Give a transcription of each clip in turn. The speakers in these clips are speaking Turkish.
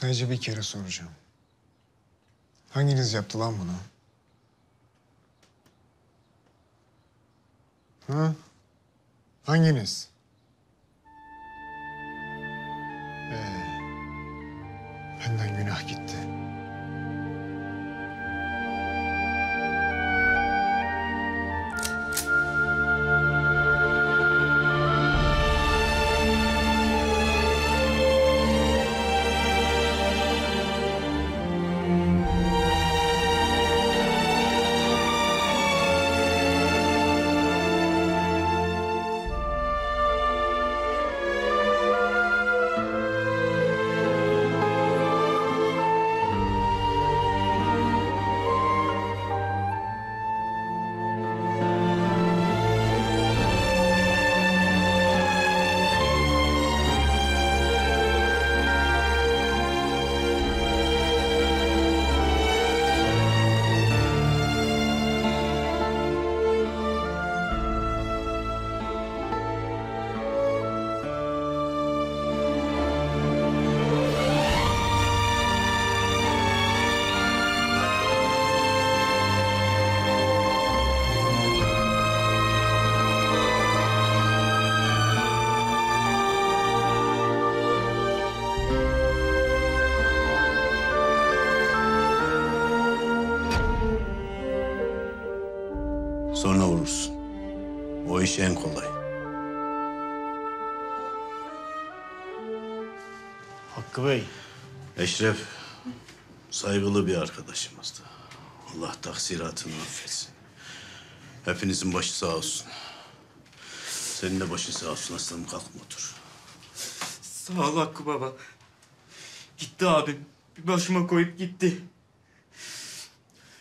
Sadece bir kere soracağım. Hanginiz yaptı lan bunu? Ha? Hanginiz? O iş en kolay. Hakkı Bey, Eşref saygılı bir arkadaşımızdı. Allah taksiratını affetsin. Hepinizin başı sağ olsun. Senin de başın sağ olsun aslanım kalkma otur. Sağ ol Hakkı baba. Gitti abim. Bir başıma koyup gitti.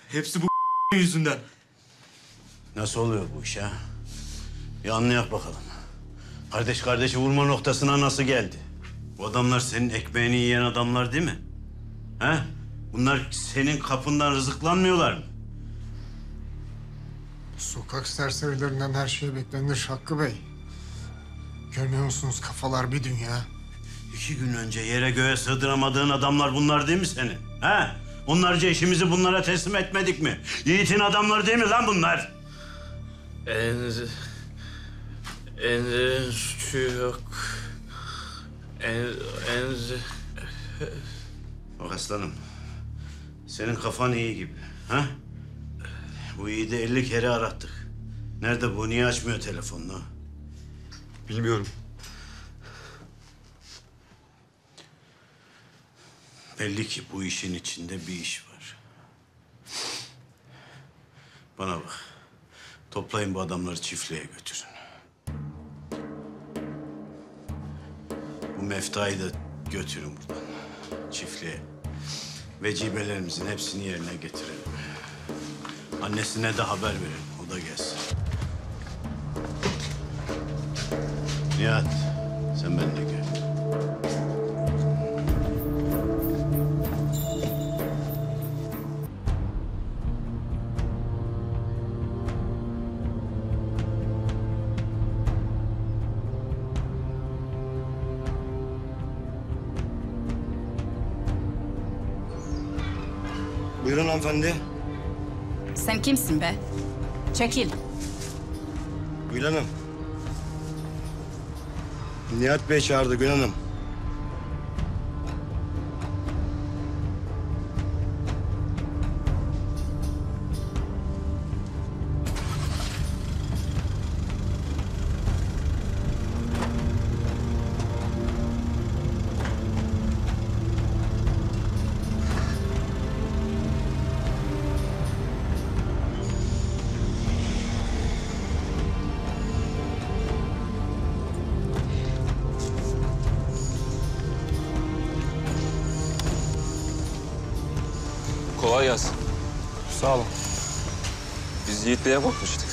Hepsi bu yüzünden. Nasıl oluyor bu iş ha? Bir anlayak bakalım. Kardeş kardeşi vurma noktasına nasıl geldi? Bu adamlar senin ekmeğini yiyen adamlar değil mi? He? Bunlar senin kapından rızıklanmıyorlar mı? Sokak serserilerinden her şey beklenir Hakkı Bey. Görmüyor musunuz kafalar bir dünya. İki gün önce yere göğe sığdıramadığın adamlar bunlar değil mi senin? He? Onlarca işimizi bunlara teslim etmedik mi? Yiğit'in adamları değil mi lan bunlar? En... En suçu yok. En... En... Bak aslanım, senin kafan iyi gibi. Ha? Bu Yiğit'i 50 kere arattık. Nerede bu? Niye açmıyor telefonunu? Bilmiyorum. Belli ki bu işin içinde bir iş var. Bana bak. Toplayın bu adamları çiftliğe götürün. Meftayı da götürün buradan. Çiftliğe. Vecibelerimizin hepsini yerine getirelim. Annesine de haber verelim. O da gelsin. Nihat, sen benimle gel. Buyurun hanımefendi. Sen kimsin be? Çekil. Gül Hanım. Nihat Bey çağırdı Gül Hanım. Sağ olun. Biz Yiğit Bey'e bakmıştık.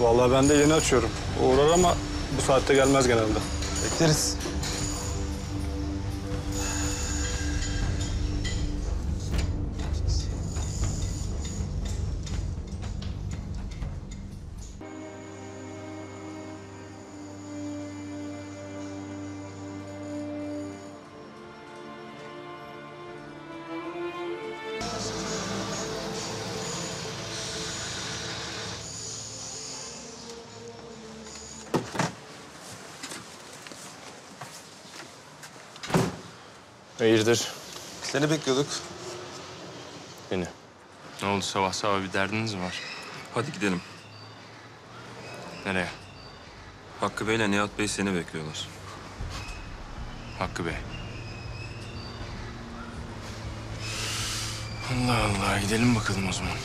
Vallahi ben de yeni açıyorum. Uğrar ama bu saatte gelmez genelde. Bekleriz. Hayırdır? Seni bekliyorduk. Beni. Ne oldu sabah sabah bir derdiniz mi var? Hadi gidelim. Nereye? Hakkı Bey ile Nihat Bey seni bekliyorlar. Hakkı Bey. Allah Allah gidelim bakalım o zaman.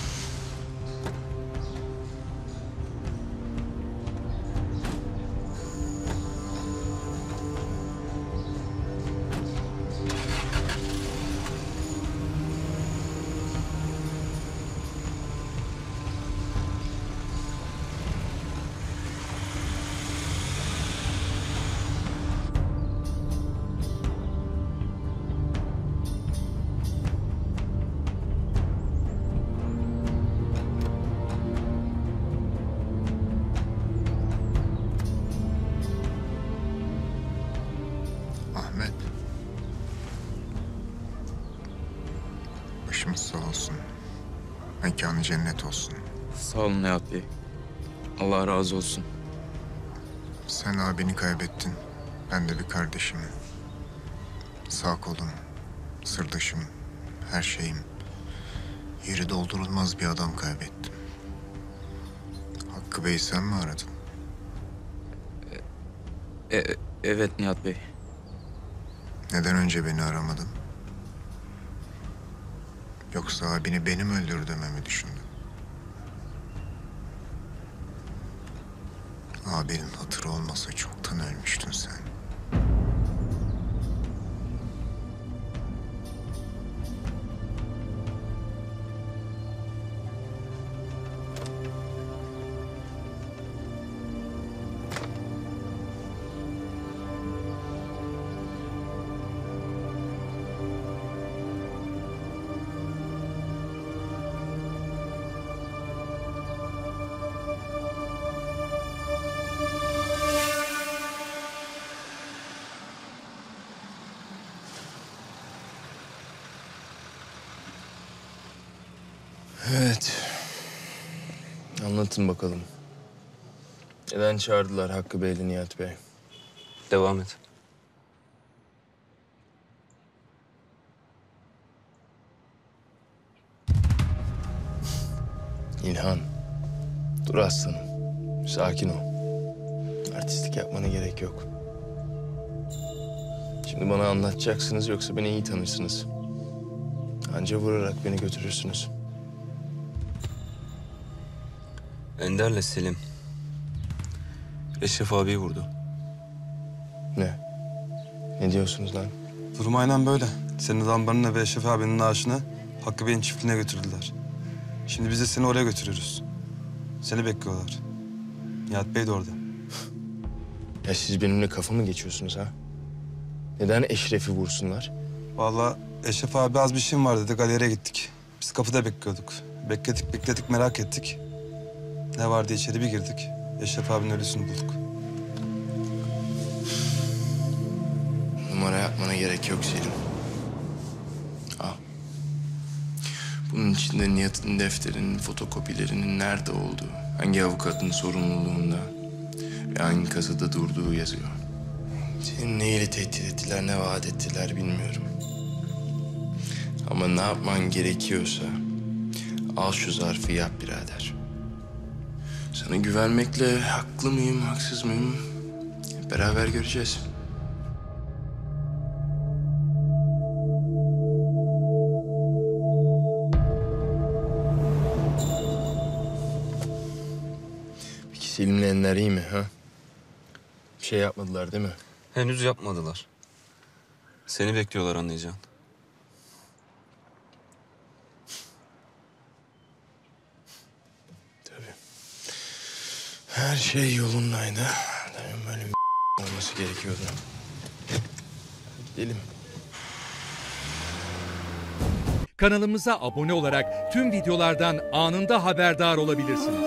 Başımız sağ olsun. Mekanı cennet olsun. Sağ olun Nihat Bey. Allah razı olsun. Sen abini kaybettin. Ben de bir kardeşimi. Sağ kolum, sırdaşım, her şeyim. Yeri doldurulmaz bir adam kaybettim. Hakkı Bey sen mi aradın? E, evet Nihat Bey. Neden önce beni aramadın? Yoksa abini benim öldürdüğümü mü düşündün? Abinin hatırı olmasa çoktan ölmüştün sen. Evet. Anlatın bakalım. Neden çağırdılar Hakkı Bey ile Nihat Bey? Devam et. İlhan. Dur aslanım. Sakin ol. Artistlik yapmana gerek yok. Şimdi bana anlatacaksınız yoksa beni iyi tanırsınız. Anca vurarak beni götürürsünüz. Ender'le Selim. Eşref abiyi vurdu. Ne? Ne diyorsunuz lan? Durum aynen böyle. Senin adamlarını ve Eşref abinin naaşını Hakkı Bey'in çiftliğine götürdüler. Şimdi biz de seni oraya götürüyoruz. Seni bekliyorlar. Nihat Bey de orada. Ya siz benimle kafa mı geçiyorsunuz ha? Neden Eşref'i vursunlar? Vallahi Eşref abi az bir şeyim var dedi. Galeriye gittik. Biz kapıda bekliyorduk. Bekledik bekledik merak ettik. Ne vardı içeri bir girdik. Eşref abinin ölüsünü bulduk. Numara yapmana gerek yok Selim. Al. Bunun içinde Nihat'ın defterinin, fotokopilerinin nerede olduğu, hangi avukatın sorumluluğunda ve hangi kasada durduğu yazıyor. Senin neyle tehdit ettiler, ne vaat ettiler bilmiyorum. Ama ne yapman gerekiyorsa al şu zarfı yap birader. Sana güvenmekle haklı mıyım, haksız mıyım? Beraber göreceğiz. Peki Selim'le Enler iyi mi ha? Bir şey yapmadılar değil mi? Henüz yapmadılar. Seni bekliyorlar anlayacağın. Her şey yolundaydı. Tabii böyle bir olması gerekiyordu. Gidelim. Kanalımıza abone olarak tüm videolardan anında haberdar olabilirsiniz.